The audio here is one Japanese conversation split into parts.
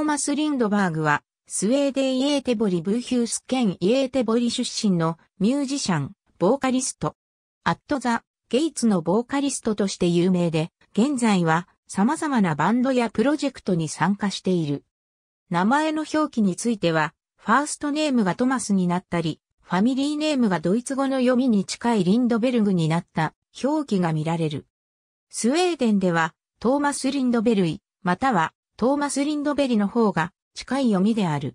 トーマス・リンドバーグは、スウェーデン・イエーテボリ・ブーヒュース県イエーテボリ出身のミュージシャン、ボーカリスト。アット・ザ・ゲイツのボーカリストとして有名で、現在は様々なバンドやプロジェクトに参加している。名前の表記については、ファーストネームがトマスになったり、ファミリーネームがドイツ語の読みに近いリンドベルグになった表記が見られる。スウェーデンではトーマス・リンドベルイ、またはトーマス・リンドベリの方が近い読みである。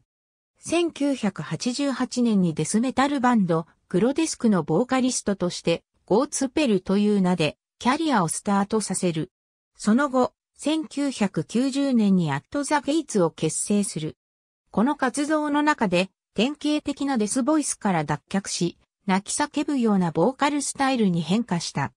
1988年にデスメタルバンド、グロデスクのボーカリストとして、ゴーツペルという名で、キャリアをスタートさせる。その後、1990年にアット・ザ・ゲイツを結成する。この活動の中で、典型的なデスボイスから脱却し、泣き叫ぶようなボーカルスタイルに変化した。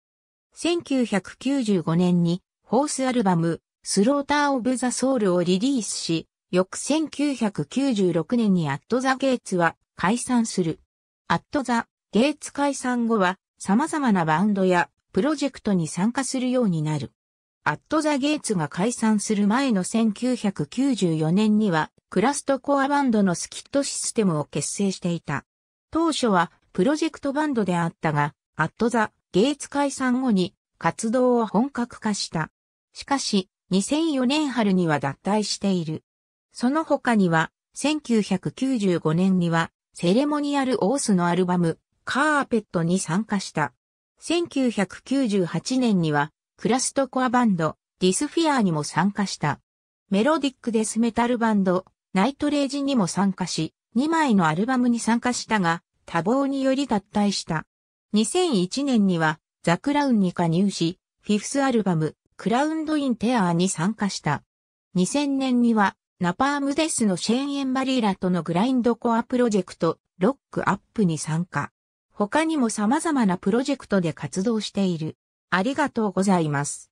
1995年に、フォースアルバム、スローター・オブ・ザ・ソウルをリリースし、翌1996年にアット・ザ・ゲイツは解散する。アット・ザ・ゲイツ解散後は様々なバンドやプロジェクトに参加するようになる。アット・ザ・ゲイツが解散する前の1994年にはクラストコアバンドのスキットシステムを結成していた。当初はプロジェクトバンドであったが、アット・ザ・ゲイツ解散後に活動を本格化した。しかし、2004年春には脱退している。その他には、1995年には、セレモニアルオースのアルバム、カーペットに参加した。1998年には、クラストコアバンド、ディスフィアーにも参加した。メロディックデスメタルバンド、ナイトレージにも参加し、2枚のアルバムに参加したが、多忙により脱退した。2001年には、ザ・クラウンに加入し、フィフスアルバム、クラウンドインテアーに参加した。2000年には、ナパームデスのシェーン・エンバリーラとのグラインドコアプロジェクト、ロックアップに参加。他にも様々なプロジェクトで活動している。ありがとうございます。